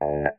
Bye.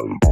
Um,